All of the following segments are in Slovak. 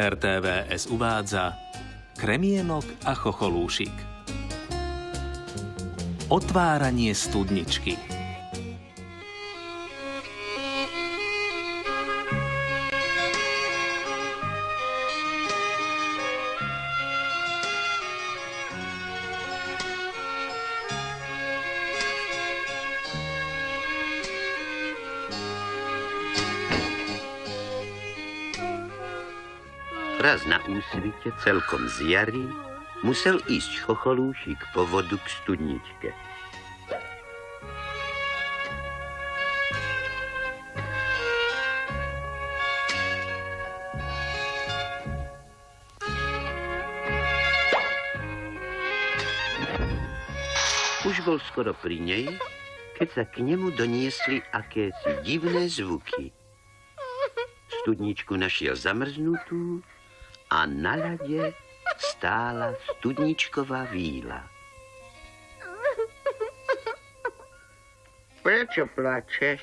RTVS uvádza Kremienok a chocholúšik. Otváranie studničky. Raz na úsvite, celkom z jary, musel ísť chocholúšik po vodu k studničke. Už bol skoro pri nej, keď sa k nemu doniesli akési divné zvuky. Studničku našiel zamrznutú a na ľade stála studničková víla. Prečo plačeš?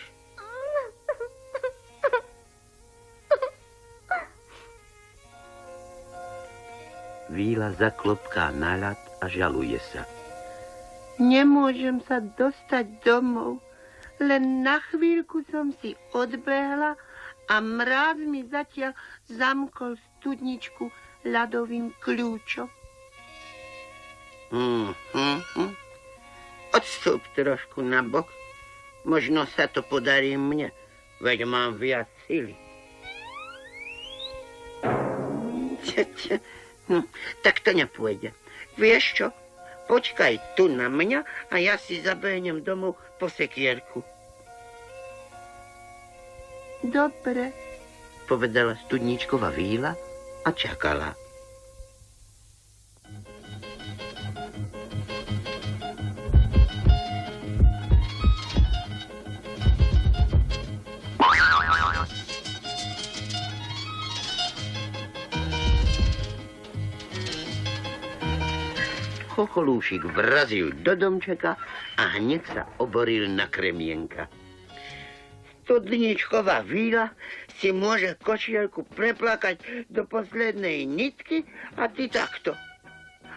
Víla zaklopká na ľad a žaluje sa. Nemôžem sa dostať domov. Len na chvíľku som si odbehla a mráz mi zatiaľ zamkol studničku ľadovým kľúčom. Hmm, hmm. Odstúp trošku na bok. Možno sa to podarí mne, veď mám viac sily. Hm, tak to nepôjde. Vieš čo? Počkaj tu na mňa a ja si zabehnem domov po sekierku. Dobre, Povedala studničková víla a čakala. Chocholúšik vrazil do domčeka a hneď sa oboril na kremienka. Studničková víla si môže košielku preplakať do poslednej nitky a ty takto.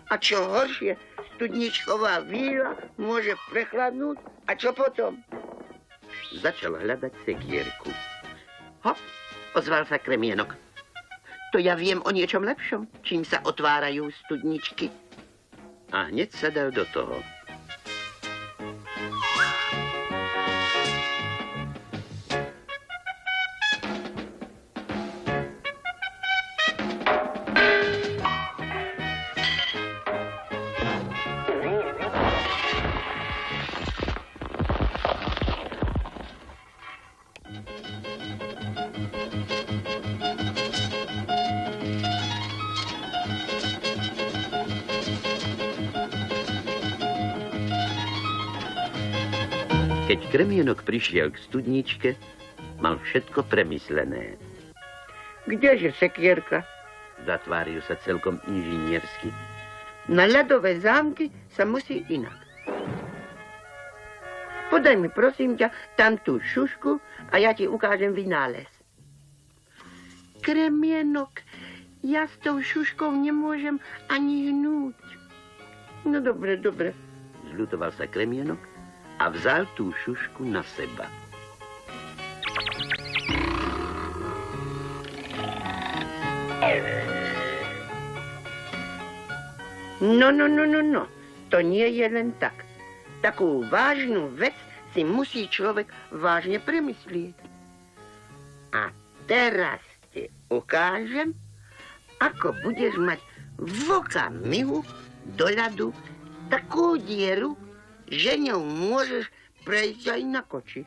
A čo horšie, studničková víla môže prechladnúť a čo potom? Začal hľadať sekierku. Hop, ozval sa kremienok. To ja viem o niečom lepšom, čím sa otvárajú studničky. A hneď sa dal do toho. Keď kremienok prišiel k studničke, mal všetko premyslené. kdeže sekierka? Zatváril sa celkom inžiniersky. Na ľadové zámky sa musí inak. Podaj mi prosím ťa tam tú šušku a ja ti ukážem vynález. Kremienok, ja s tou šuškou nemôžem ani hnúť. No dobre, dobre. Zľutoval sa kremienok a vzal tú šušku na seba. No, no, no, no, no. To nie je len tak. Takú vážnu vec si musí človek vážne premyslieť. A teraz ti ukážem, ako budeš mať v okamihu do ľadu takú dieru, že ňou môžeš prejsť aj na koči.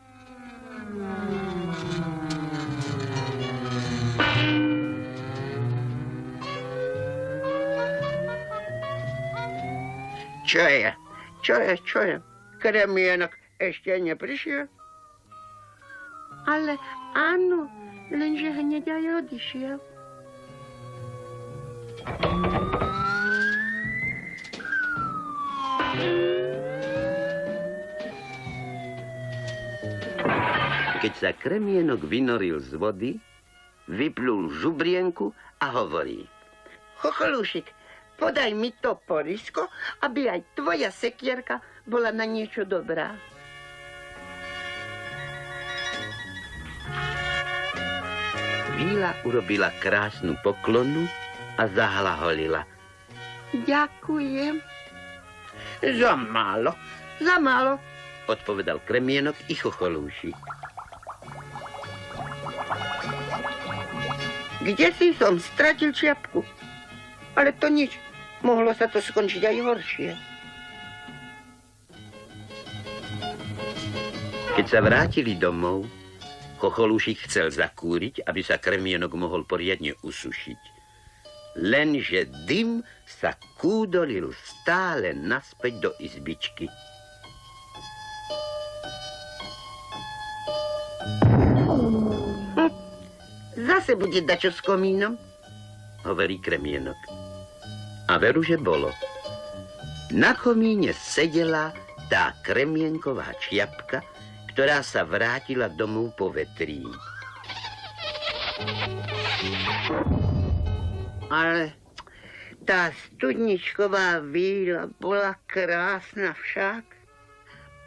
Čo je? Čo je? Čo je? Kremienok ešte neprišiel? Ale áno, lenže hneď aj Keď sa kremienok vynoril z vody, vyplul žubrienku a hovorí. Chocholúšik, podaj mi to porisko, aby aj tvoja sekierka bola na niečo dobrá. Víla urobila krásnu poklonu a zahlaholila. Ďakujem. Za málo, za málo. Odpovedal kremienok i chocholúšik. Kde si som stratil čiapku? Ale to nič. Mohlo sa to skončiť aj horšie. Keď sa vrátili domov, chocholúšik chcel zakúriť, aby sa kremienok mohol poriadne usušiť. Lenže dym sa kúdolil stále naspäť do izbičky. Zase bude dačo s komínom. hovorí kremienok. A veru, že bolo. Na komíne sedela tá kremienková čiapka, ktorá sa vrátila domov po vetrí. Ale tá studničková víla bola krásna však.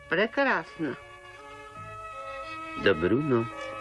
Prekrásna. Dobrú noc.